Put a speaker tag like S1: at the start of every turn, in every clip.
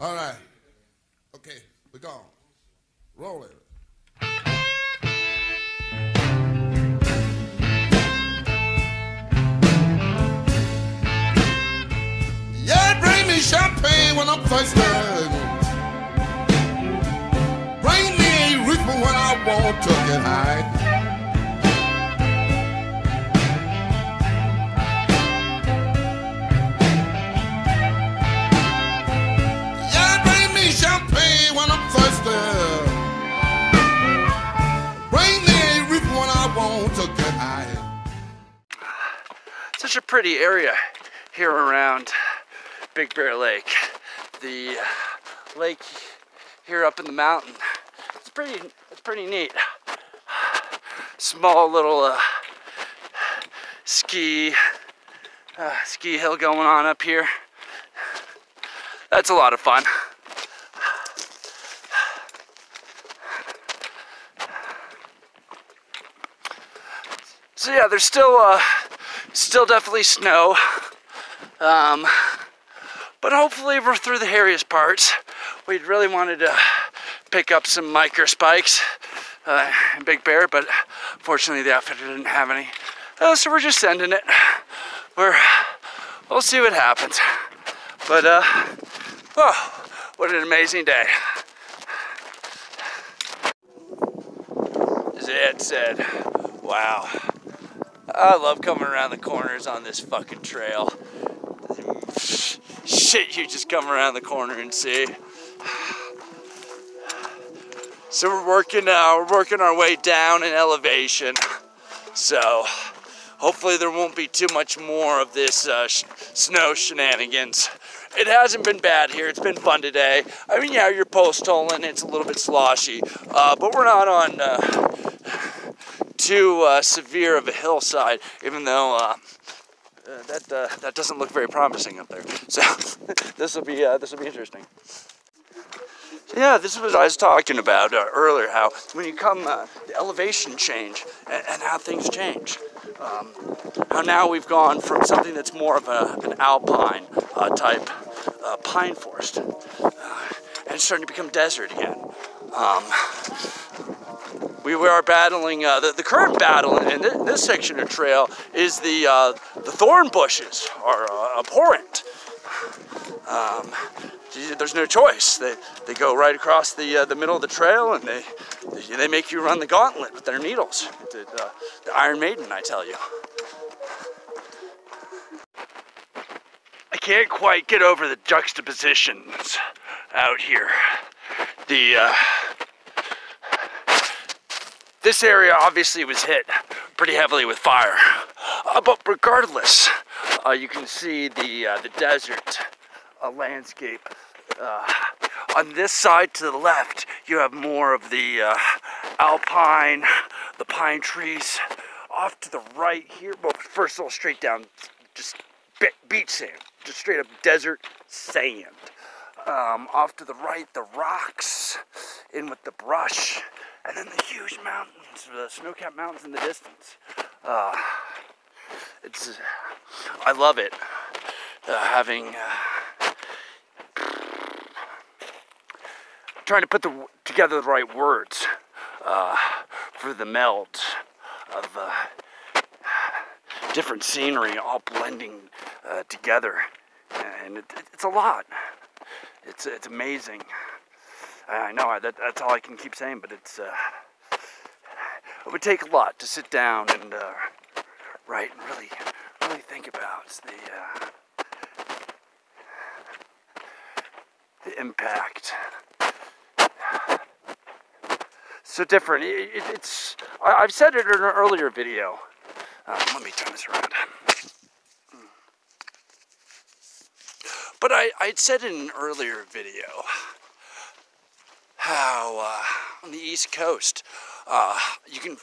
S1: All right. Okay, we're gone. Roll it. Yeah, bring me champagne when I'm thirsty. Bring me a reefer when I want to get high.
S2: Such a pretty area here around Big Bear Lake. The uh, lake here up in the mountain. It's pretty. It's pretty neat. Small little uh, ski uh, ski hill going on up here. That's a lot of fun. So yeah, there's still uh, still definitely snow. Um, but hopefully we're through the hairiest parts. We really wanted to pick up some micro spikes uh, Big Bear, but fortunately the outfitter didn't have any. Uh, so we're just sending it. We're, we'll see what happens. But, uh, oh, what an amazing day. As Ed said, wow. I love coming around the corners on this fucking trail. Shit, you just come around the corner and see. So we're working, uh, we're working our way down in elevation. So hopefully there won't be too much more of this uh, sh- snow shenanigans. It hasn't been bad here. It's been fun today. I mean, yeah, you're post holing. It's a little bit sloshy, uh, but we're not on uh, too uh, severe of a hillside, even though uh, uh, that uh, that doesn't look very promising up there. So this will be uh, this will be interesting. So yeah, this is what I was talking about earlier. How when you come, the elevation change and, and how things change. Um, how now we've gone from something that's more of a, an alpine type pine forest, and it's starting to become desert again. Um, we, are battling uh, the, the current battle in this, this section of trail is the uh, the thorn bushes are uh, abhorrent. Um, there's no choice. They, they go right across the uh, the middle of the trail and they, they make you run the gauntlet with their needles. The, the Iron Maiden, I tell you. I can't quite get over the juxtapositions out here. The uh, this area obviously was hit pretty heavily with fire, uh, but regardless, uh, you can see the uh, the desert uh, landscape. Uh, on this side to the left, you have more of the uh, alpine, the pine trees. Off to the right here, well, first of all, straight down, just be- beach sand, just straight up desert sand. Um, off to the right, the rocks, in with the brush, and then the huge mountains, the snow-capped mountains in the distance. Uh, it's, I love it, uh, having, uh, trying to put the, together the right words uh, for the melt of uh, different scenery all blending together, and it, it's a lot. It's it's amazing. I know that, that's all I can keep saying, but it's uh, it would take a lot to sit down and uh, write and really really think about the uh, the impact. So different. It, it, it's I, I've said it in an earlier video. Um, let me turn this around. But I, I'd said in an earlier video how uh, on the East Coast, uh, you can,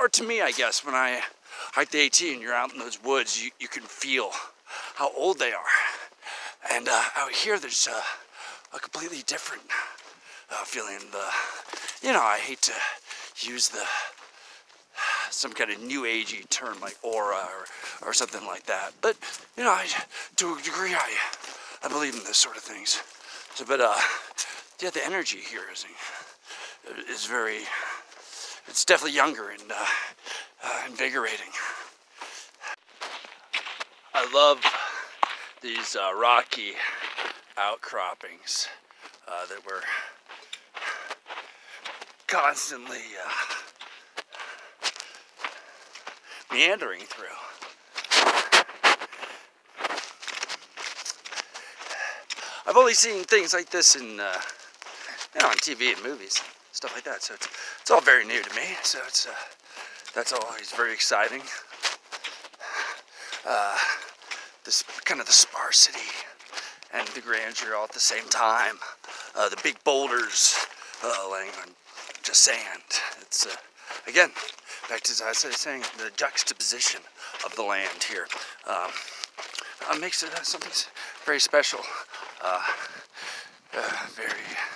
S2: or to me, I guess, when I hike the AT and you're out in those woods, you, you can feel how old they are. And uh, out here, there's uh, a completely different uh, feeling. The, you know, I hate to use the some kind of new agey term like aura or, or something like that. But you know, I, to a degree, I I believe in this sort of things. So, but uh, yeah, the energy here is is very. It's definitely younger and uh, uh, invigorating. I love these uh, rocky outcroppings uh, that we're constantly uh, meandering through. I've only seen things like this in, uh, you know, on TV and movies, stuff like that. So it's, it's all very new to me. So it's uh, that's always very exciting. Uh, this kind of the sparsity and the grandeur all at the same time. Uh, the big boulders uh, laying on just sand. It's uh, again back to as I was saying the juxtaposition of the land here um, uh, makes it something very special. Very.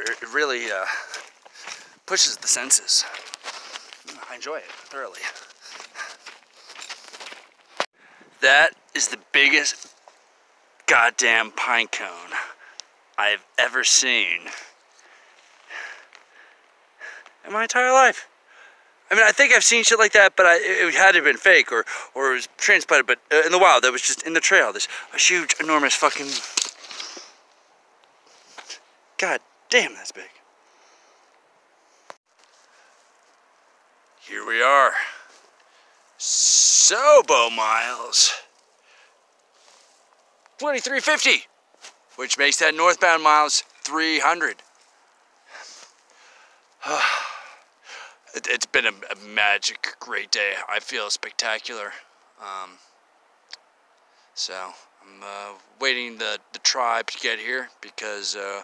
S2: It, really pushes the senses. I enjoy it thoroughly. That is the biggest goddamn pine cone I've ever seen in my entire life. I mean, I think I've seen shit like that, but I, it had to have been fake or, or it was transplanted. But uh, in the wild, that was just in the trail. This huge, enormous fucking. God damn, that's big. Here we are. Sobo miles. 2350, which makes that northbound miles 300. it, has been a, a, magic, great day. I feel spectacular. Um, so I'm uh, waiting the, the tribe to get here because uh,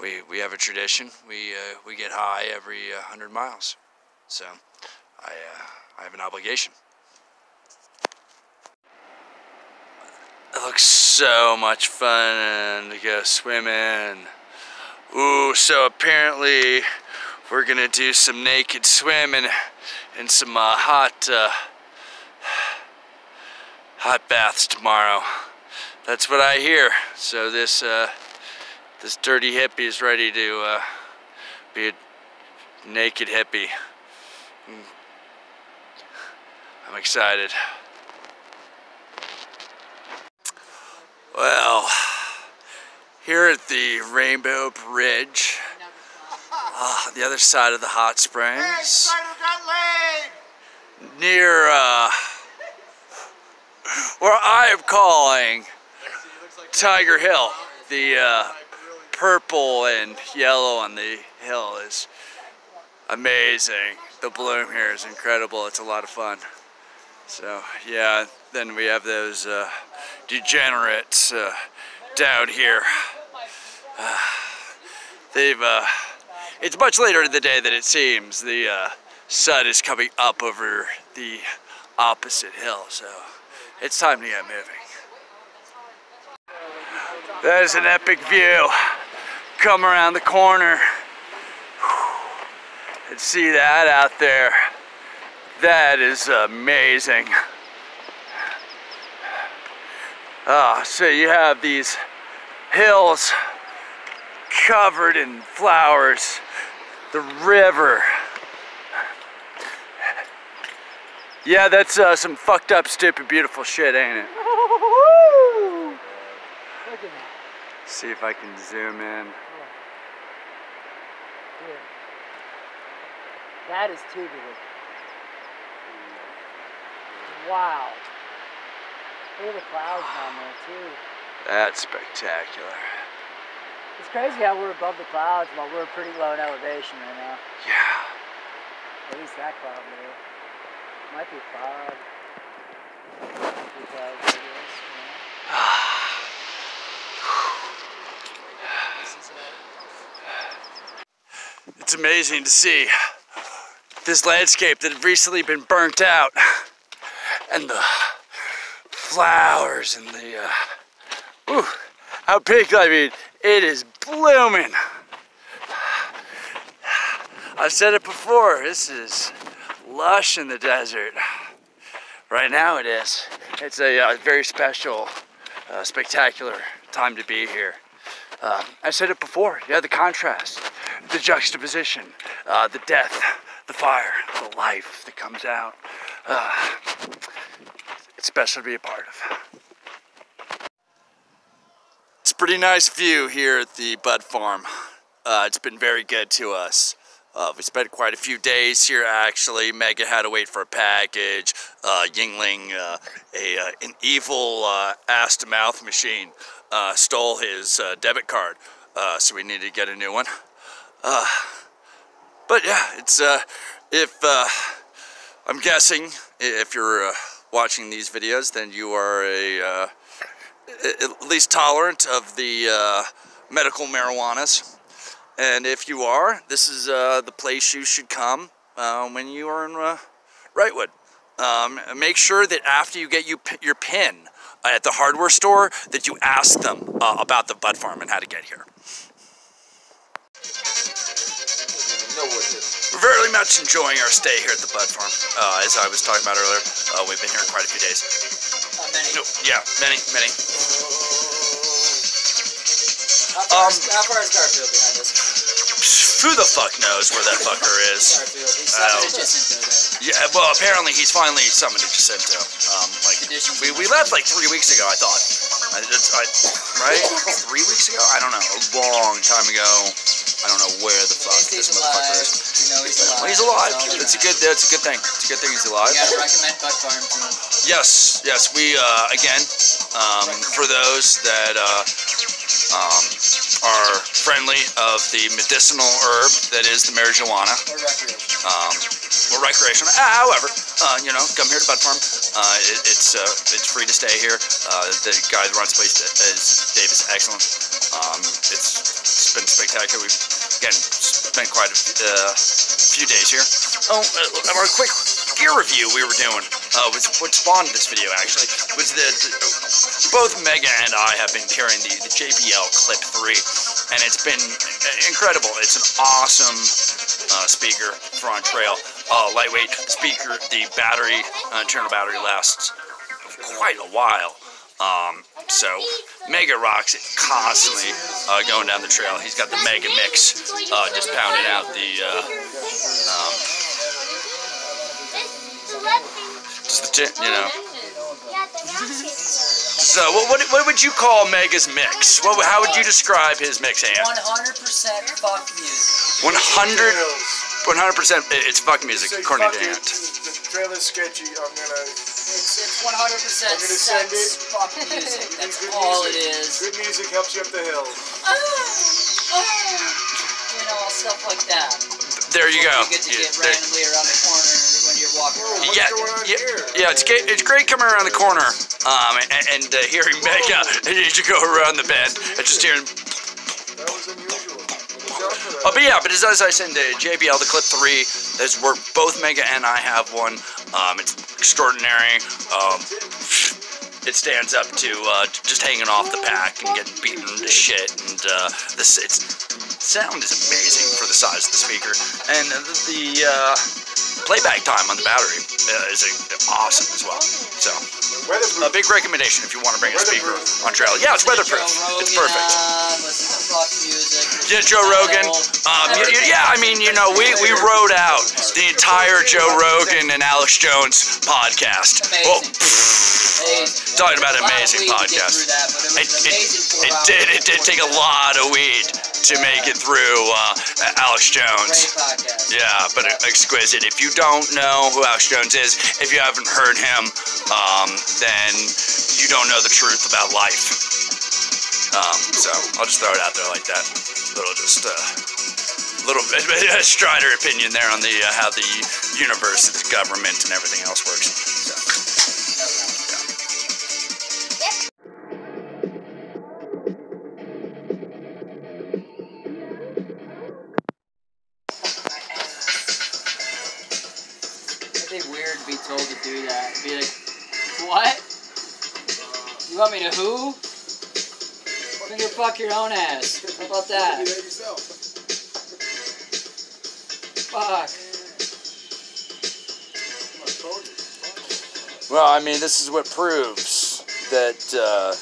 S2: we, we have a tradition. We, uh, we get high every 100 miles. So I, uh, I have an obligation. It looks so much fun to go swimming. Ooh, so apparently we're gonna do some naked swimming and some uh, hot uh, hot baths tomorrow. That's what I hear. So this uh, this dirty hippie is ready to uh, be a naked hippie. I'm excited. Well, here at the Rainbow Bridge, uh, the other side of the hot springs, near uh, where I am calling Tiger Hill. The uh, purple and yellow on the hill is amazing. The bloom here is incredible. It's a lot of fun. So yeah, then we have those uh, degenerates uh, down here. Uh, they've, it's much later in the day than it seems. The uh, sun is coming up over the opposite hill, so it's time to get moving. That is an epic view. Come around the corner and see that out there. That is amazing. Uh, so you have these hills covered in flowers, the river. Yeah, that's uh, some fucked up, stupid, beautiful shit, ain't it? See if I can zoom in.
S3: That is tubular. Wow. Look at the clouds down there too.
S2: That's spectacular.
S3: It's crazy how we're above the clouds while we're pretty low in elevation right now.
S2: Yeah.
S3: At least that cloud there. Might be cloud. Might be cloud
S2: Amazing to see this landscape that had recently been burnt out and the flowers and the, uh, how pink I mean, it is blooming. I've said it before, this is lush in the desert. Right now it is. It's a uh, very special, uh, spectacular time to be here. Uh, I said it before. Yeah, the contrast, the juxtaposition, uh, the death, the fire, the life that comes out. Uh, it's special to be a part of. It's a pretty nice view here at the Bud Farm. Uh, it's been very good to us. Uh, we spent quite a few days here actually. Megan had to wait for a package. Uh, Yingling, uh, a, uh, an evil uh, ass to mouth machine, uh, stole his debit card. So we needed to get a new one. Uh, but yeah, it's, uh, if, uh, I'm guessing if you're uh, watching these videos, then you are a, uh, at least tolerant of the uh, medical marijuanas. And if you are, this is the place you should come when you are in Wrightwood. Um, make sure that after you get you your pin at the hardware store, that you ask them about the bud farm and how to get here. We're very much enjoying our stay here at the bud farm. Uh, as I was talking about earlier, uh, we've been here quite a few days.
S3: Uh, many.
S2: No, yeah, many, many.
S3: How far,
S2: Um,
S3: is, how far is Garfield behind us?
S2: Who the fuck knows where that fucker is?
S3: Garfield. He's. Jacinto.
S2: Yeah, well, apparently he's finally summoned to Jacinto. Um, like we, we left like three weeks ago, I thought. I, I, right? Three weeks ago? I don't know. A long time ago. I don't know where the fuck this motherfucker
S3: alive.
S2: is.
S3: We know he's alive.
S2: Well, he's alive.
S3: That
S2: That's a good. That's a good thing. It's a good thing he's alive.
S3: We gotta recommend Bud Farm to him.
S2: Yes, yes. We uh, again, um, for those that uh, um, of the medicinal herb that is the marijuana,
S3: Or recreation.
S2: um, or recreational. However, uh, you know, come here to Bud Farm. Uh, it, it's uh, it's free to stay here. Uh, the guy that runs the place is Dave is excellent. Um, it's, it's been spectacular. We've again spent quite a uh, few days here. Oh, uh, our quick gear review we were doing uh, was what spawned this video actually was that both Mega and I have been carrying the, the JBL Clip 3, and it's been incredible. It's an awesome uh, speaker for on trail. Uh, lightweight speaker. The battery, uh, internal battery lasts quite a while. Um, so Mega rocks it constantly uh, going down the trail. He's got the Mega Mix, uh, just pounding out the uh, um, just the you know. So what, what what would you call Mega's mix? What how would you describe his mix, Ant?
S3: 100% fuck music.
S2: 100 100% it's fuck music
S4: Say,
S2: according
S4: fuck
S2: to
S4: it,
S2: Ant.
S4: The trailer's sketchy. I'm gonna.
S3: It's, it's 100%
S4: I'm gonna send
S3: sex
S4: it.
S3: fuck music. That's
S4: Good
S3: all it
S4: music.
S3: is.
S4: Good music helps you up the hill.
S3: Oh, oh, You know, stuff like that.
S2: There you go.
S3: You get to
S2: Yeah,
S3: get randomly around the corner when you're walking around.
S4: What's
S2: yeah, yeah, yeah, it's great. It's great coming around the corner, um, and, and uh, hearing Mega, and you go around the bend, and just hearing.
S4: That was unusual. Look out for that.
S2: Oh, but yeah, but as, as I said, the JBL, the Clip Three, that's where both Mega and I have one. Um, it's extraordinary. Um, it stands up to uh, just hanging off the pack and getting beaten to shit, and uh, this it's sound is amazing for the size of the speaker, and the, the uh, playback time on the battery uh, is awesome as well. So. A big recommendation if you want to bring a speaker on trail. Yeah, it's weatherproof. It's perfect. Yeah, Joe Rogan. Um, yeah, I mean, you know, we, we wrote out the entire Joe Rogan and Alex Jones podcast. Well,
S3: Amazing.
S2: talking about amazing podcast. it,
S3: it
S2: it, did. It did take a lot of weed to make it through uh, Alex Jones. Yeah, but exquisite. If you don't know who Alex Jones is, if you haven't heard him, um, then you don't know the truth about life. Um, so I'll just throw it out there like that. Little just uh, little bit Stryder opinion there on the uh, how the universe, the government, and everything else works.
S3: Weird to be told to do that. Be like, what? You want me to who? Finger fuck your own ass. How about that? Fuck.
S2: Well, I mean, this is what proves that uh,